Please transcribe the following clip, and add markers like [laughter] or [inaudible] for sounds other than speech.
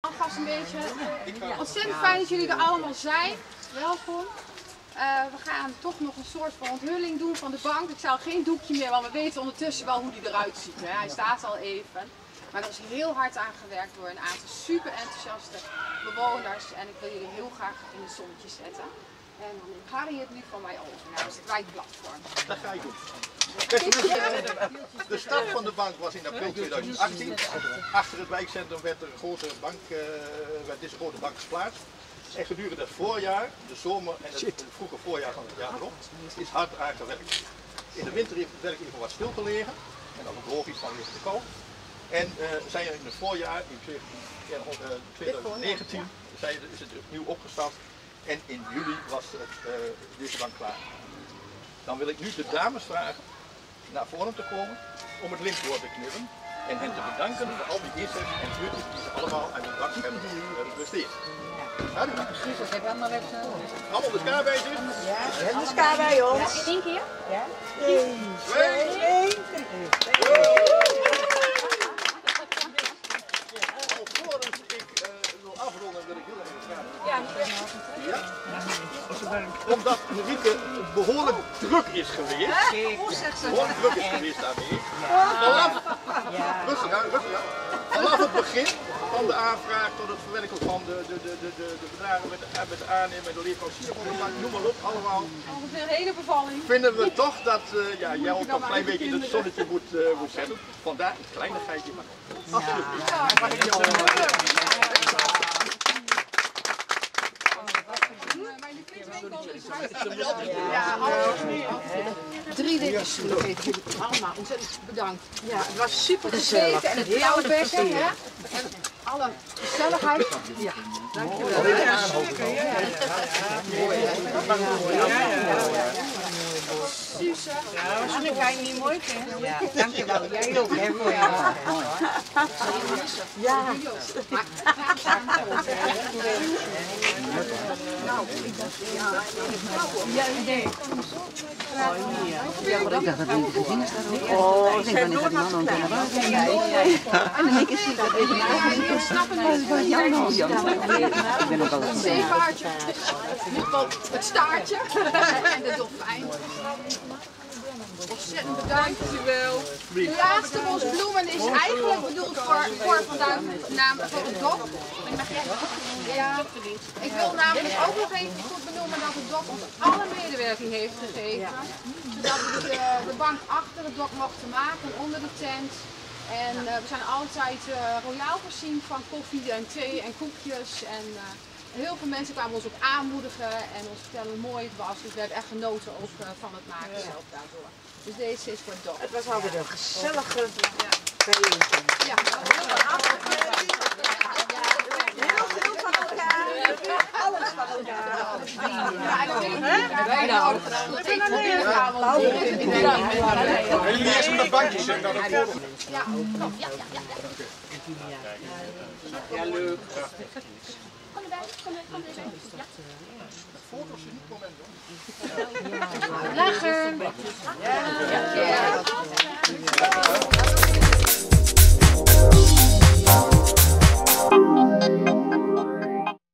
Alvast een beetje. Ontzettend fijn dat jullie er allemaal zijn. Welkom. Eh, we gaan toch nog een soort van onthulling doen van de bank. Ik zal geen doekje meer, want we weten ondertussen wel hoe die eruit ziet. Hè. Hij staat al even. Maar er is heel hard aan gewerkt door een aantal super enthousiaste bewoners. En ik wil jullie heel graag in het zonnetje zetten. En dan neemt Harry het nu van mij over. Nou, is het wijkplatform. Dat ga ik doen. De start van de bank was in april 2018. Achter het wijkcentrum werd, er een grote bank, eh, werd deze grote bank geplaatst. En gedurende het voorjaar, de zomer en het, het vroege voorjaar van het jaar erop, is hard aan gewerkt. In de winter heeft het werk even wat stil gelegen. En dat is logisch vanwege de kou. En eh, zijn er in het voorjaar, in 2019, zijn, is het opnieuw opgestart. En in juli was het, eh, deze bank klaar. Dan wil ik nu de dames vragen naar voren te komen om het lintwoord te knippen. En hen te bedanken voor al die inzet en uurtjes die ze allemaal aan het dak hebben gepresteerd. Ja, doe maar. Allemaal de ska bij zich. En de ska bij ons. Eén keer? Twee. Alvorens Omdat Rieke behoorlijk druk is geweest. Behoorlijk druk is geweest daarmee. Vanaf, rustig aan, rustig aan. Vanaf het begin van de aanvraag tot het verwerken van de, de, de, de, de, bedragen met de, met de aannemer, de leverancier van de noem maar op, allemaal. Ongeveer een hele bevalling. Vinden we toch dat uh, ja, jij ook een klein beetje in het zonnetje moet, uh, moet zetten. Vandaar een kleinigheidje maar. Alsjeblieft. Mag Ja, Drie weken schoenen geef ik jullie allemaal ontzettend bedankt. Ja, het was super gezellig en het blauwbekken, hè? En alle gezelligheid. Ja, dankjewel. Ja, zeker. Ja. Mooi, Suze. Ja, dat ga je niet mooi vinden. Ja, dankjewel. Jij ook, hè, mooi. Ja. Nou, ik ja. Ik dacht dat niet gezien is daarover. Oh, ik denk dan dat ook buiten. En dan ik zie ik dat even naar Ik Jan. Ik ben ook al Het zeepaardje, het staartje [laughs] en de dolfijn. Ontzettend bedankt. Dankjewel. De laatste bos bloemen is eigenlijk bedoeld voor, voor vandaag, namelijk voor het dok. Ja, ik wil namelijk ook nog even goed benoemen dat het dok ons alle medewerking heeft gegeven. Zodat we de, de bank achter het dok mochten maken, onder de tent. En uh, we zijn altijd uh, royaal voorzien van koffie en thee en koekjes. En heel veel mensen kwamen ons ook aanmoedigen en ons vertellen hoe mooi het was. Dus we hebben echt genoten ook van het maken zelf daardoor. Dus deze is voor het dok. Het was altijd een gezellige bijeenkomst. Ja, Heel veel van elkaar. Alles van elkaar. ja wil ik niet meer. Willen jullie eerst met de bankjes en dan het volgende? Ja, ja, ja, ja. Leuk. Kom erbij, kom er, kom erbij. Ja. Foto's is niet moment hoor. Lachen. Ja.